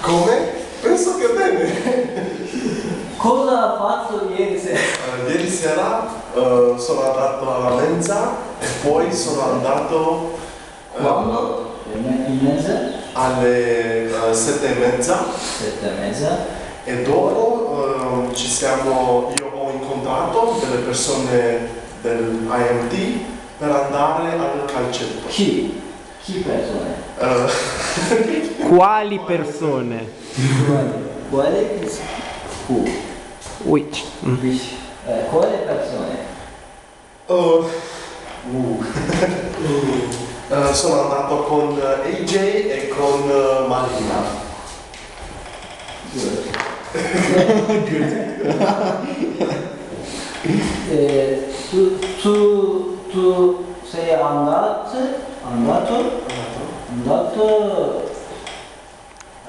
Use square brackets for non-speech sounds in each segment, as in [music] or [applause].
Come? Penso che bene. Cosa ha fatto ieri sera? Eh, ieri sera eh, sono andato alla mensa e poi sono andato eh, Quando? In mezzo? alle sette e mezza Sette e mezza. e dopo ci siamo, io ho incontrato delle persone dell'IMT per andare al calcetto. Chi? Chi persone? Eh, [laughs] Quali persone? Quale? Who? Which? Mm. Which? Eh, quale persone? oh, Who? [laughs] eh, sono andato con AJ e con Marina. [laughs] Eh, tu, tu, tu sei andato, andato, andato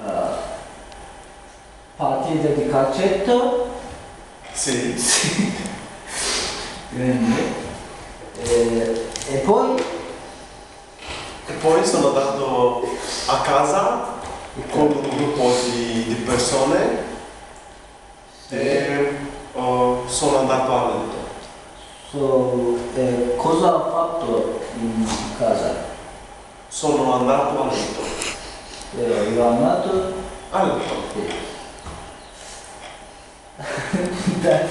a partita di calcetto, Sì. [laughs] grande, Eh, e poi E poi sono andato a casa con un gruppo di, di persone e oh, sono andato a letto. so, eh, cosa ha fatto in casa? Sono andato a letto. Eh, io andato A letto. Dai.